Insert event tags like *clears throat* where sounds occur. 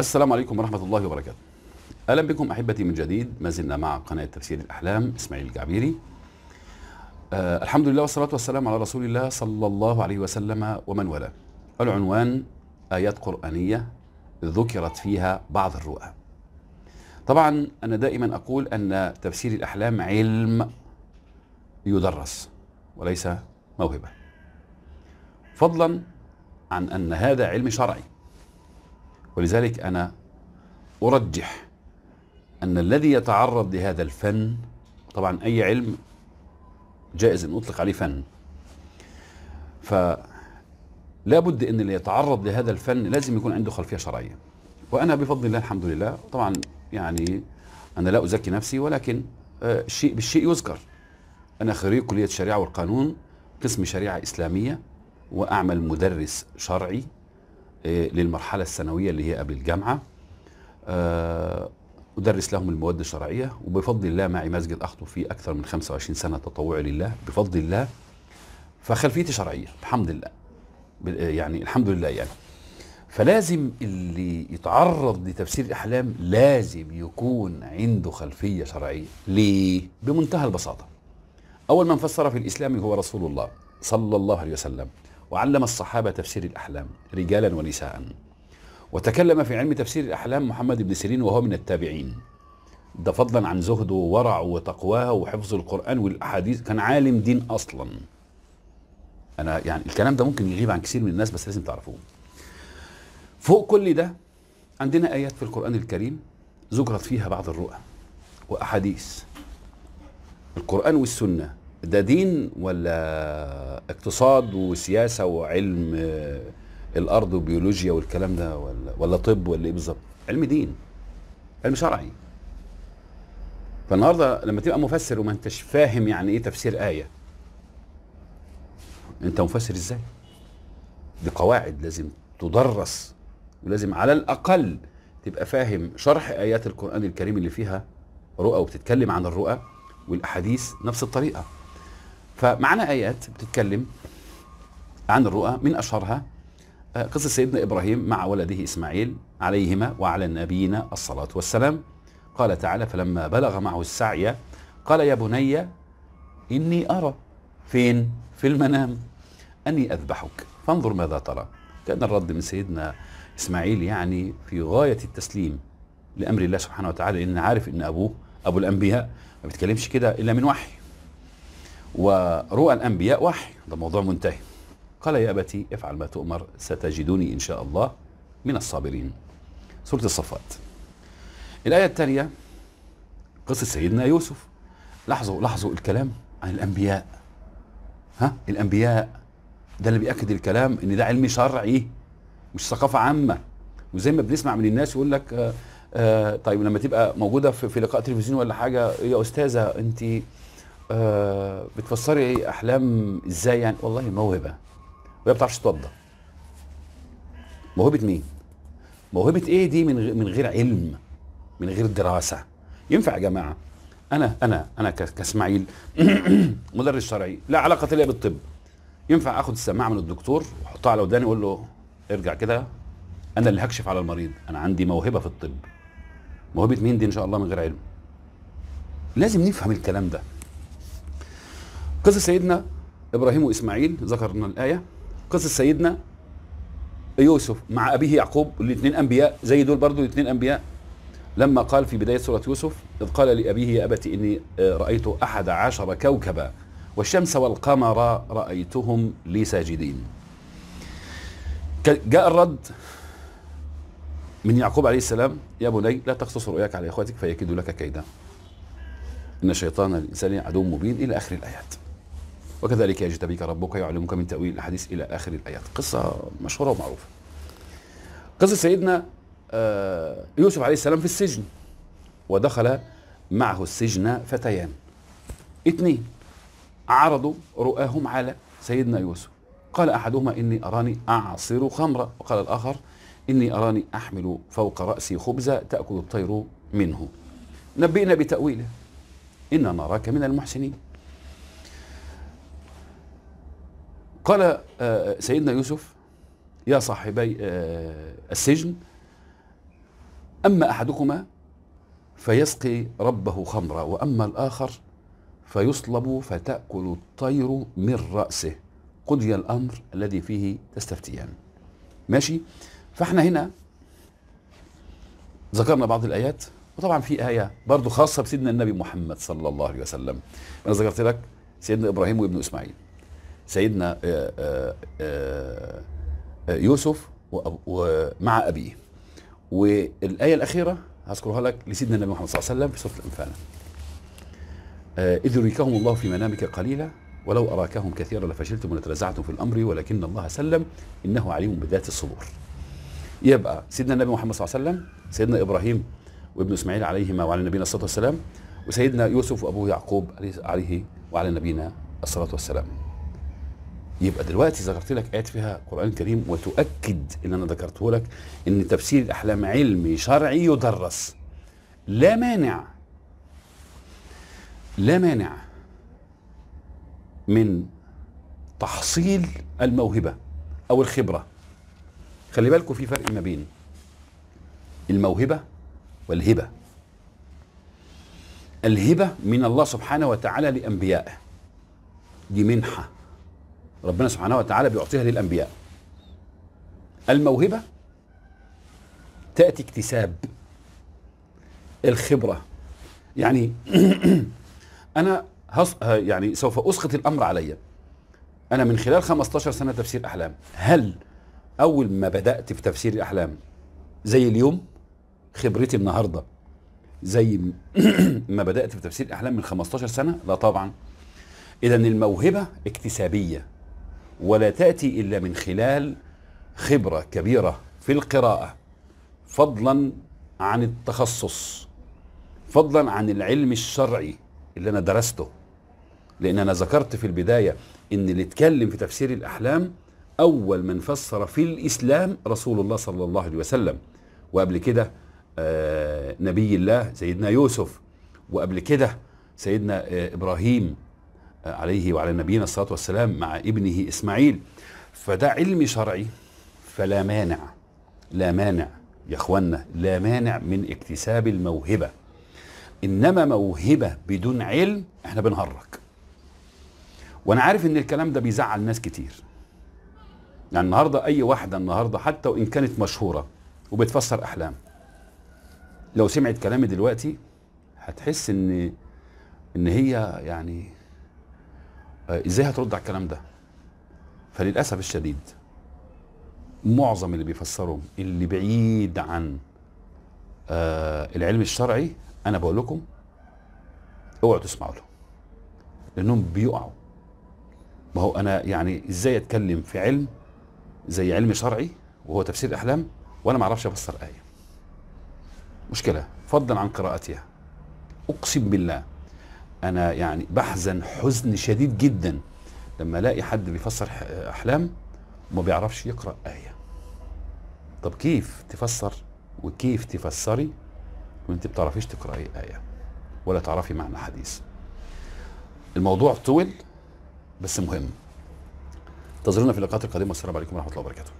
السلام عليكم ورحمة الله وبركاته. أهلا بكم أحبتي من جديد ما زلنا مع قناة تفسير الأحلام إسماعيل الجعبيري. آه الحمد لله والصلاة والسلام على رسول الله صلى الله عليه وسلم ومن والاه. العنوان آيات قرآنية ذكرت فيها بعض الرؤى. طبعا أنا دائما أقول أن تفسير الأحلام علم يدرس وليس موهبة. فضلا عن أن هذا علم شرعي. ولذلك أنا أرجح أن الذي يتعرض لهذا الفن طبعا أي علم جائز أن أطلق عليه فن. فلا بد أن اللي يتعرض لهذا الفن لازم يكون عنده خلفية شرعية. وأنا بفضل الله الحمد لله طبعا يعني أنا لا أزكي نفسي ولكن آه، الشيء بالشيء يذكر. أنا خريج كلية الشريعة والقانون قسم شريعة إسلامية وأعمل مدرس شرعي. للمرحلة الثانوية اللي هي قبل الجامعة. آه، أدرس لهم المواد الشرعية وبفضل الله معي مسجد اخطب فيه أكثر من 25 سنة تطوعي لله بفضل الله. فخلفيتي شرعية الحمد لله. يعني الحمد لله يعني. فلازم اللي يتعرض لتفسير الأحلام لازم يكون عنده خلفية شرعية. ليه؟ بمنتهى البساطة. أول من فسر في الإسلام هو رسول الله صلى الله عليه وسلم. وعلم الصحابة تفسير الأحلام رجالا ونساء. وتكلم في علم تفسير الأحلام محمد بن سيرين وهو من التابعين. ده فضلا عن زهده وورعه وتقواه وحفظ القرآن والأحاديث. كان عالم دين أصلا. أنا يعني الكلام ده ممكن يغيب عن كثير من الناس بس لازم تعرفوه. فوق كل ده عندنا آيات في القرآن الكريم ذكرت فيها بعض الرؤى وأحاديث. القرآن والسنة. ده دين ولا اقتصاد وسياسة وعلم الأرض وبيولوجيا والكلام ده ولا ولا طب ولا إيه بالظبط؟ علم دين علم شرعي فالنهاردة لما تبقى مفسر وما أنتش فاهم يعني إيه تفسير آية أنت مفسر إزاي؟ دي قواعد لازم تدرس ولازم على الأقل تبقى فاهم شرح آيات القرآن الكريم اللي فيها رؤى وبتتكلم عن الرؤى والأحاديث نفس الطريقة فمعنا آيات بتتكلم عن الرؤى من أشهرها قصة سيدنا إبراهيم مع ولده إسماعيل عليهما وعلى نبينا الصلاة والسلام. قال تعالى فلما بلغ معه السعي قال يا بني إني أرى فين؟ في المنام أني أذبحك فانظر ماذا ترى. كأن الرد من سيدنا إسماعيل يعني في غاية التسليم لأمر الله سبحانه وتعالى لأن عارف إن أبوه أبو الأنبياء ما بيتكلمش كده إلا من وحي. ورؤى الأنبياء وحي. ده موضوع منتهي. قال يا أبتي افعل ما تؤمر ستجدني إن شاء الله من الصابرين. سورة الصفات. الآية الثانية قصة سيدنا يوسف. لاحظوا لاحظوا الكلام عن الأنبياء. ها؟ الأنبياء ده اللي بيأكد الكلام إن ده علم شرعي مش ثقافة عامة. وزي ما بنسمع من الناس يقول لك آه آه طيب لما تبقى موجودة في, في لقاء تلفزيون ولا حاجة يا أستاذة انت آه بتفسري احلام إزاي يعني؟ والله موهبة. وهي ما بتعرفش توضى موهبة مين؟ موهبة إيه دي من من غير علم من غير دراسة؟ ينفع يا جماعة؟ أنا أنا أنا كإسماعيل *coughs* مدرس شرعي لا علاقة لي بالطب. ينفع آخد السماعة من الدكتور وأحطها على وداني وأقول له ارجع كده؟ أنا اللي هكشف على المريض. أنا عندي موهبة في الطب. موهبة مين دي؟ إن شاء الله من غير علم. لازم نفهم الكلام ده. قصة سيدنا إبراهيم وإسماعيل ذكرنا الآية. قصة سيدنا يوسف مع أبيه يعقوب الاثنين أنبياء زي دول برضو الاثنين أنبياء. لما قال في بداية سورة يوسف إذ قال لأبيه يا أبت إني رأيت أحد عشر كوكبا والشمس والقمر رأيتهم لي ساجدين. جاء الرد من يعقوب عليه السلام يا بني لا تقصص رؤياك على إخوتك فيكيدوا لك كيدا. إن شيطان الإنسان عدو مبين إلى آخر الآيات. وكذلك يجتبيك ربك يعلمك من تأويل الأحاديث إلى آخر الآيات. قصة مشهورة ومعروفة. قصة سيدنا يوسف عليه السلام في السجن ودخل معه السجن فتيان. اثنين عرضوا رؤاهم على سيدنا يوسف. قال أحدهما إني أراني أعصر خمرا. وقال الآخر إني أراني أحمل فوق رأسي خبزا تأكل الطير منه. نبئنا بتأويله. إنا نراك من المحسنين. قال سيدنا يوسف يا صاحبي السجن أما أحدكما فيسقي ربه خمرا وأما الآخر فيصلب فتأكل الطير من رأسه. قضي الأمر الذي فيه تستفتيان. ماشي؟ فإحنا هنا ذكرنا بعض الآيات وطبعا في آية برضو خاصة بسيدنا النبي محمد صلى الله عليه وسلم. أنا ذكرت لك سيدنا إبراهيم وابن إسماعيل. سيدنا آه، آه، آه، يوسف ومع أبيه. والآية الأخيرة هذكرها لك لسيدنا النبي محمد صلى الله عليه وسلم في سورة الأنفال. إذ يريكهم الله في منامك قليلا ولو أراكهم كثيرا لفشلتم ولتنازعتم في الأمر ولكن الله سلم إنه عليم بذات الصدور. يبقى سيدنا النبي محمد صلى الله عليه وسلم سيدنا إبراهيم وابن إسماعيل عليهما وعلى نبينا الصلاة والسلام وسيدنا يوسف وأبوه يعقوب عليه- عليه وعلى نبينا الصلاة والسلام. يبقى دلوقتي ذكرت لك آيات فيها قرآن كريم وتؤكد اللي أنا ذكرته لك إن تفسير الأحلام علمي شرعي يدرس. لا مانع لا مانع من تحصيل الموهبة أو الخبرة. خلي بالكم في فرق ما بين الموهبة والهبة. الهبة من الله سبحانه وتعالى لأنبيائه. دي منحة. ربنا سبحانه وتعالى بيعطيها للأنبياء. الموهبة تأتي اكتساب. الخبرة. يعني *clears throat* أنا هص... يعني سوف أسقط الأمر علي. أنا من خلال 15 سنة تفسير أحلام. هل أول ما بدأت في تفسير الأحلام زي اليوم؟ خبرتي النهاردة. زي *clears throat* ما بدأت في تفسير الأحلام من 15 سنة؟ لا طبعا. إذا الموهبة اكتسابية. ولا تأتي إلا من خلال خبرة كبيرة في القراءة فضلا عن التخصص فضلا عن العلم الشرعي اللي أنا درسته. لأن أنا ذكرت في البداية إن اللي اتكلم في تفسير الأحلام أول من فسر في الإسلام رسول الله صلى الله عليه وسلم. وقبل كده آه، نبي الله سيدنا يوسف. وقبل كده سيدنا آه، إبراهيم. عليه وعلى نبينا الصلاة والسلام مع ابنه إسماعيل. فده علم شرعي فلا مانع لا مانع يا اخوانا لا مانع من اكتساب الموهبة. إنما موهبة بدون علم إحنا بنهرج. وأنا عارف إن الكلام ده بيزعل ناس كتير. يعني النهارده أي واحدة النهارده حتى وإن كانت مشهورة وبتفسر أحلام لو سمعت كلامي دلوقتي هتحس إن إن هي يعني إزاي هترد على الكلام ده؟ فللأسف الشديد معظم اللي بيفسروا اللي بعيد عن آه العلم الشرعي أنا بقول لكم اوعوا تسمعوا له لأنهم بيقعوا. ما هو أنا يعني إزاي أتكلم في علم زي علم شرعي وهو تفسير أحلام وأنا ما أعرفش أفسر آية؟ مشكلة فضلا عن قراءتها. أقسم بالله أنا يعني بحزن حزن شديد جدا لما ألاقي حد بيفسر أحلام وما بيعرفش يقرأ آية. طب كيف تفسر وكيف تفسري وأنت بتعرفيش تقرأي آية ولا تعرفي معنى حديث؟ الموضوع طول بس مهم. انتظرونا في اللقاءات القادمة. والسلام عليكم ورحمة الله وبركاته.